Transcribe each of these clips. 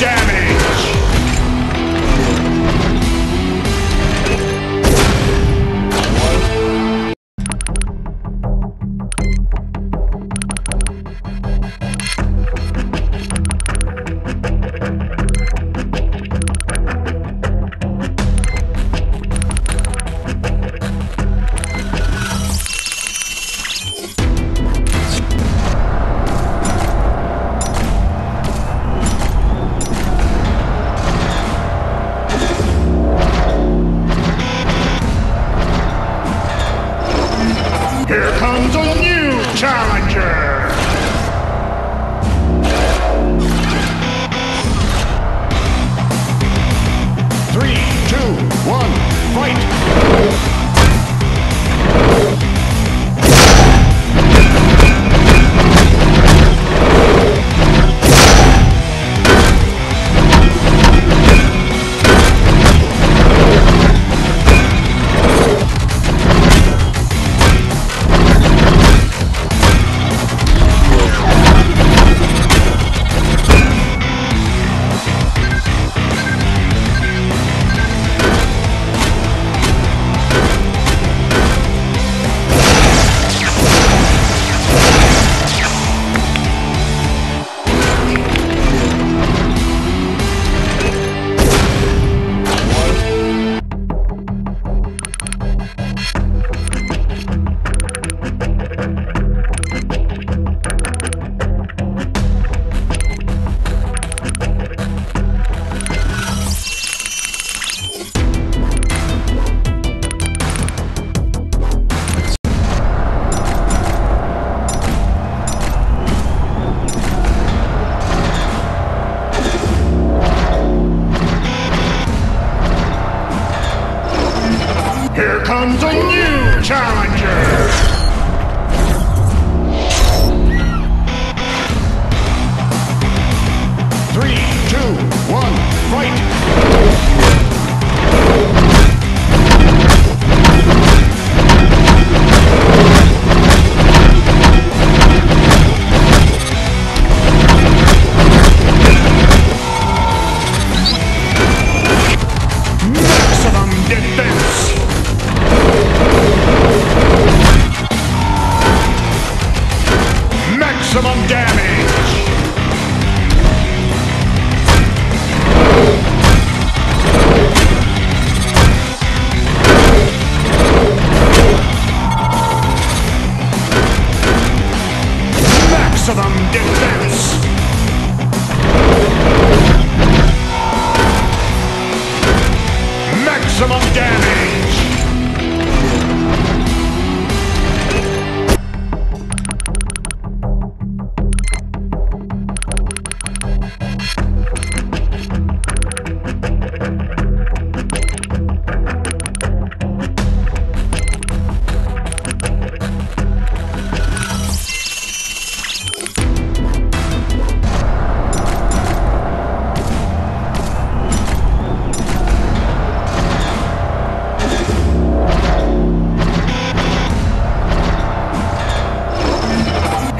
Damn it.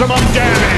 maximum damage.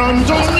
Comes a